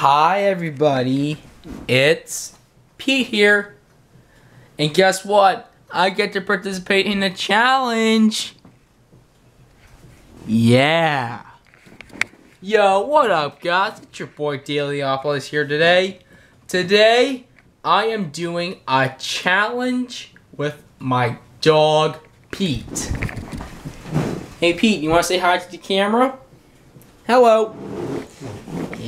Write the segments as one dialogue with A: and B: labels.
A: Hi, everybody. It's Pete here. And guess what? I get to participate in a challenge. Yeah. Yo, what up, guys? It's your boy Dailyopolis here today. Today, I am doing a challenge with my dog, Pete. Hey, Pete, you want to say hi to the camera? Hello.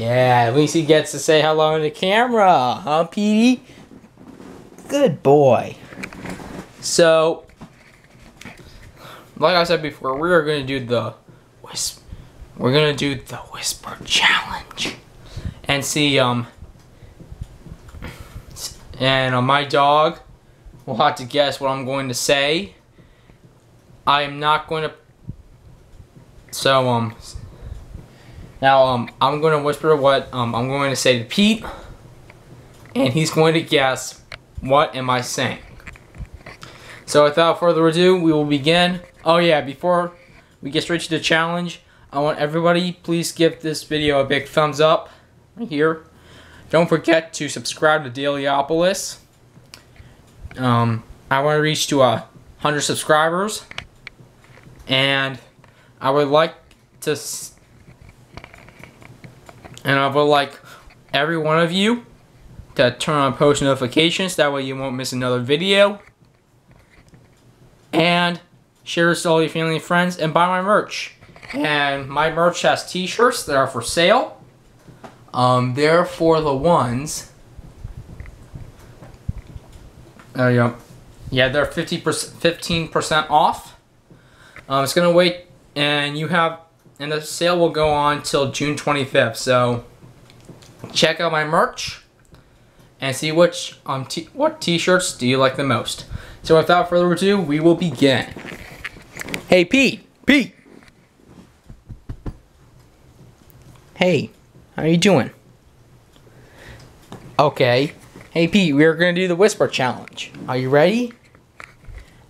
A: Yeah, at least he gets to say hello to the camera, huh, Petey? Good boy. So, like I said before, we are going to do the. We're going to do the whisper challenge. And see, um, and uh, my dog will have to guess what I'm going to say. I am not going to, so, um, now, um, I'm going to whisper what um, I'm going to say to Pete, and he's going to guess what am I saying. So without further ado, we will begin. Oh yeah, before we get straight to the challenge, I want everybody please give this video a big thumbs up right here. Don't forget to subscribe to Dailyopolis. Um, I want to reach to uh, hundred subscribers, and I would like to and I would like every one of you to turn on post notifications. That way you won't miss another video. And share this to all your family and friends and buy my merch. And my merch has t-shirts that are for sale. Um, they're for the ones. There you go. Yeah, they're 50%, 15% off. Um, it's going to wait, and you have and the sale will go on till June 25th. So check out my merch and see which um t what t-shirts do you like the most. So without further ado, we will begin. Hey Pete, Pete. Hey, how are you doing? Okay. Hey Pete, we're gonna do the whisper challenge. Are you ready?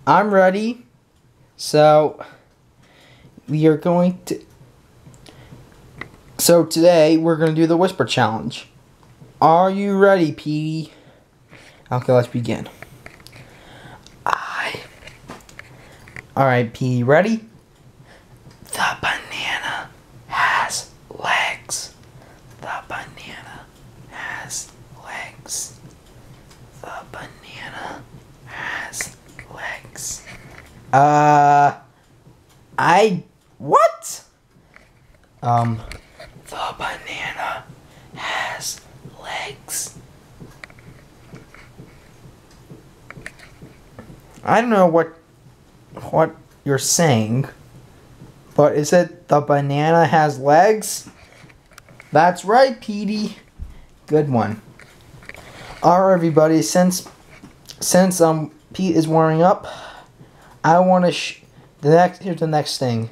A: I'm ready. So we are going to so today we're going to do the whisper challenge. Are you ready, Petey? Okay, let's begin. I. Alright, Petey, ready? The banana has legs. The banana has legs. The banana has legs. Uh. I. What? Um. The banana has legs. I don't know what what you're saying, but is it the banana has legs? That's right, Petey. Good one. Alright, everybody. Since since um Pete is warming up, I want to. the next here's the next thing.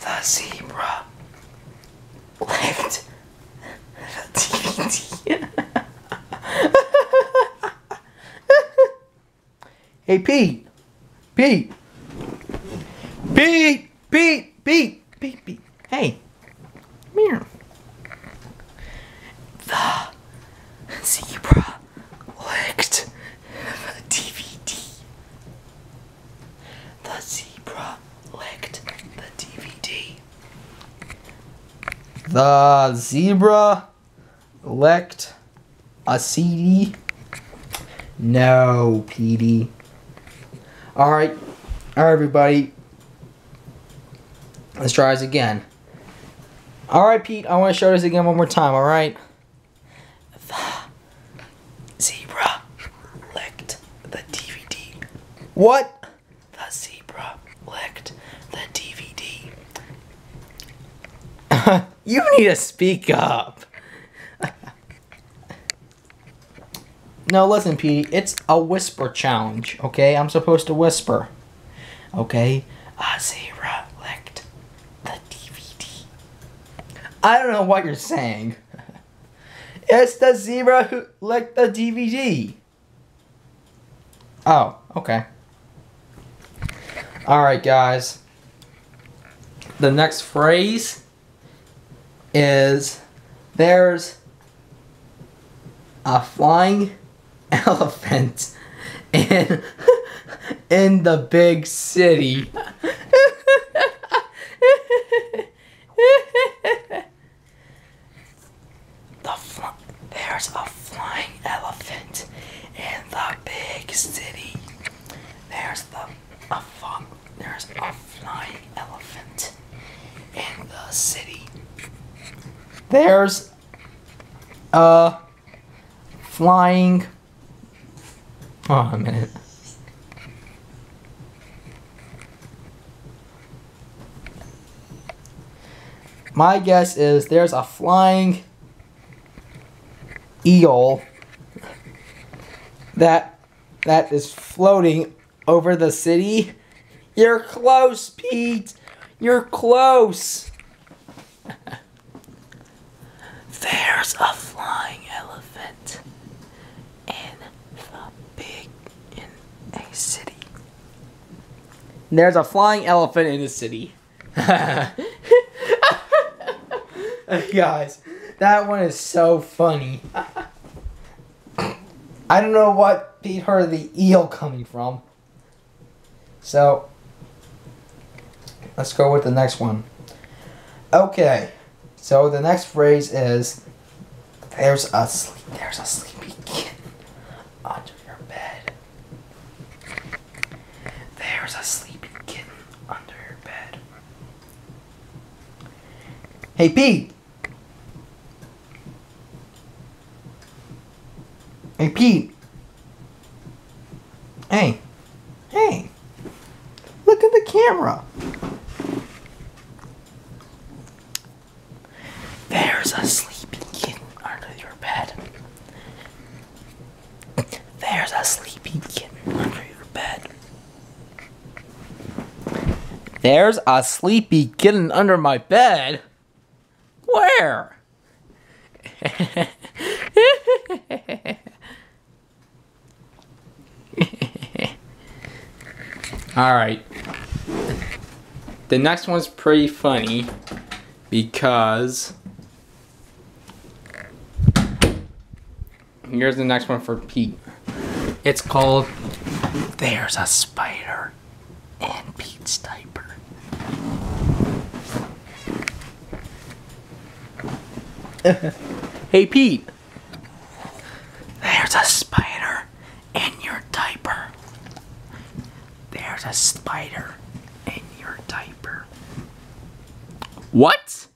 A: The zebra left the DVD. Hey, Pete. Pete. Pete. Pete. Pete. Pete. Pete. Hey. Come here. The zebra licked the DVD. The zebra licked the DVD. The zebra licked a CD. No, Petey. Alright. Alright, everybody. Let's try this again. Alright, Pete. I want to show this again one more time, alright? The zebra licked the DVD. What? The zebra licked the DVD. You need to speak up. No, listen, Petey. It's a whisper challenge, okay? I'm supposed to whisper. Okay? A zebra licked the DVD. I don't know what you're saying. it's the zebra who licked the DVD. Oh, okay. Alright, guys. The next phrase is there's a flying elephant in in the big city. the there's a flying elephant in the big city. There's the a there's a flying elephant in the city. There's a flying. Oh, a minute. My guess is there's a flying eel that that is floating over the city. You're close, Pete. You're close. There's a flying elephant in the big in a city. There's a flying elephant in the city. Guys, that one is so funny. I don't know what Pete heard the eel coming from. So, let's go with the next one. Okay, so the next phrase is there's a sleep, there's a sleepy kitten under your bed. There's a sleepy kitten under her bed. Hey Pete. Hey Pete. Hey. Hey. Look at the camera. There's a sleepy kitten under your bed. There's a sleepy kitten under your bed. There's a sleepy kitten under my bed? Where? All right. The next one's pretty funny because here's the next one for Pete. It's called There's a Spider in Pete's Diaper. Hey Pete. There's a spider in your diaper. There's a spider in your diaper. What?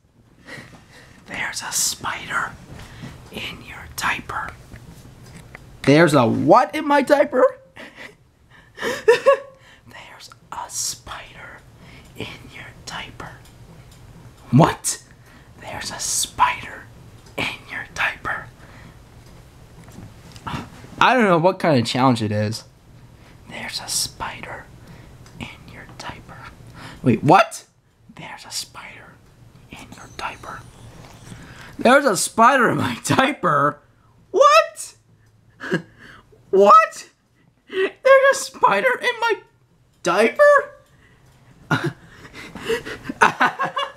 A: There's a spider in your diaper. There's a what in my diaper? There's a spider in your diaper. What? There's a spider in your diaper. I don't know what kind of challenge it is. There's a spider in your diaper. Wait, what? There's a spider in your diaper. There's a spider in my diaper? What? what? There's a spider in my diaper?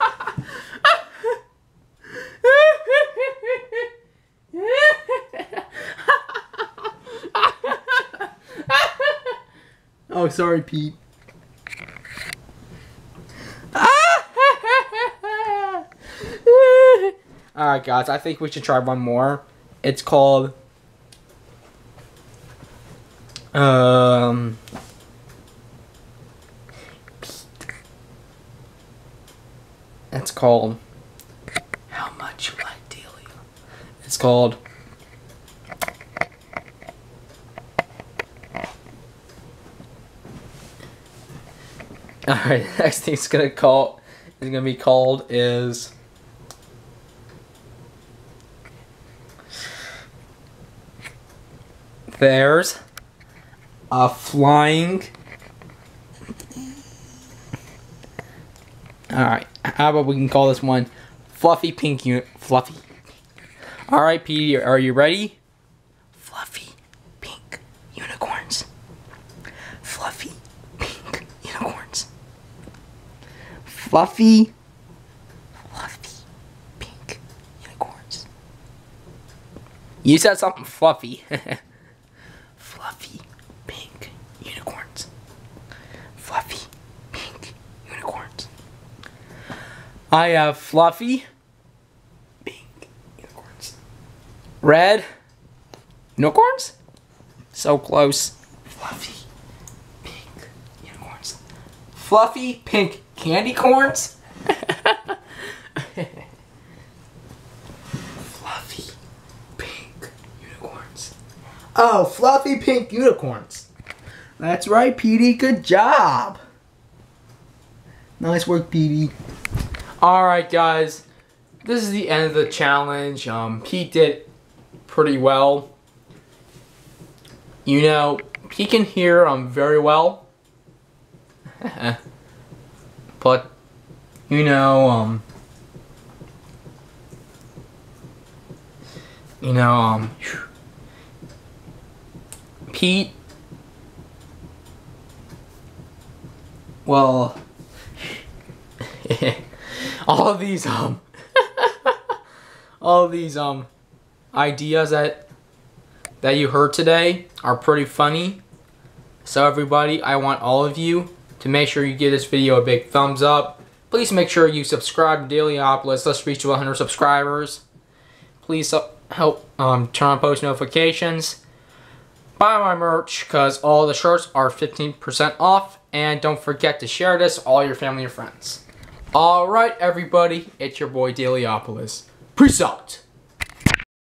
A: oh, sorry, Pete. Alright, guys, I think we should try one more. It's called. Um. It's called. How much will I deal you? It's called. Alright, next thing it's gonna call is gonna be called is There's a flying Alright, how about we can call this one Fluffy Pink Uni- Fluffy. Alright, Petey, are you ready? Fluffy pink unicorns. Fluffy pink unicorns. Fluffy, fluffy pink unicorns. You said something fluffy. fluffy pink unicorns. Fluffy pink unicorns. I have fluffy pink unicorns. Red unicorns? So close. Fluffy pink unicorns. Fluffy pink candy corns? fluffy pink unicorns. Oh, fluffy pink unicorns. That's right, Petey. Good job. Nice work, Petey. Alright, guys. This is the end of the challenge. Um, Pete did pretty well. You know, he can hear um very well. but you know, um you know, um Pete well all these um all these um ideas that that you heard today are pretty funny. So everybody, I want all of you to make sure you give this video a big thumbs up. Please make sure you subscribe to Dailyopolis. Let's reach 100 subscribers. Please help um, turn on post notifications. Buy my merch because all the shirts are 15% off. And don't forget to share this all your family and friends. Alright everybody, it's your boy Dailyopolis. Peace out.